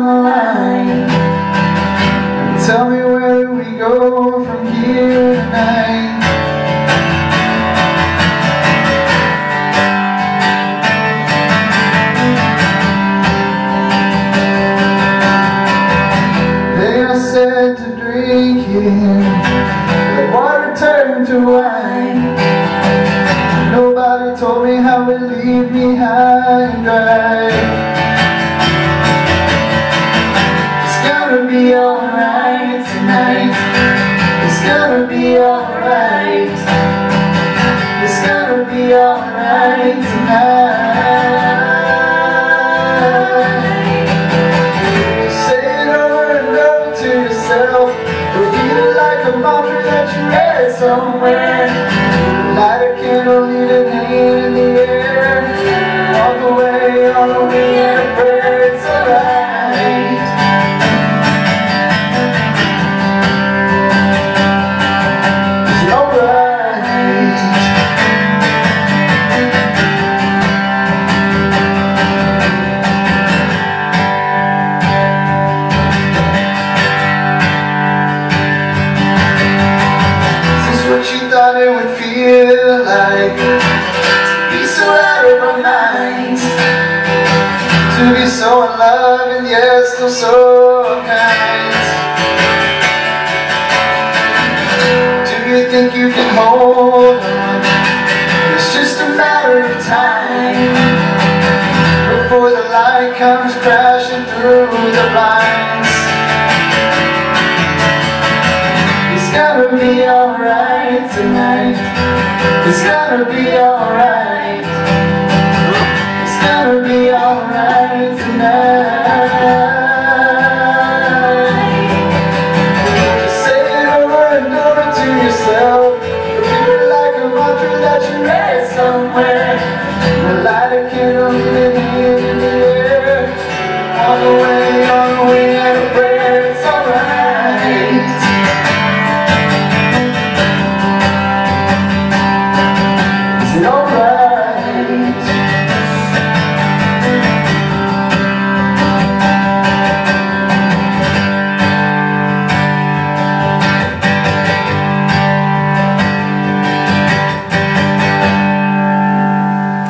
line. Tell me where do we go from here tonight? They are said to drink it But water turned to wine. Nobody told me how it leave me high and dry. Alright tonight. It's gonna be alright. It's gonna be alright tonight. Say it over and over to yourself. Repeat it like a mantra that you read somewhere To be so in love and yet still so kind Do you think you can hold on? It's just a matter of time Before the light comes crashing through the blinds It's gonna be alright tonight. It's gonna be alright.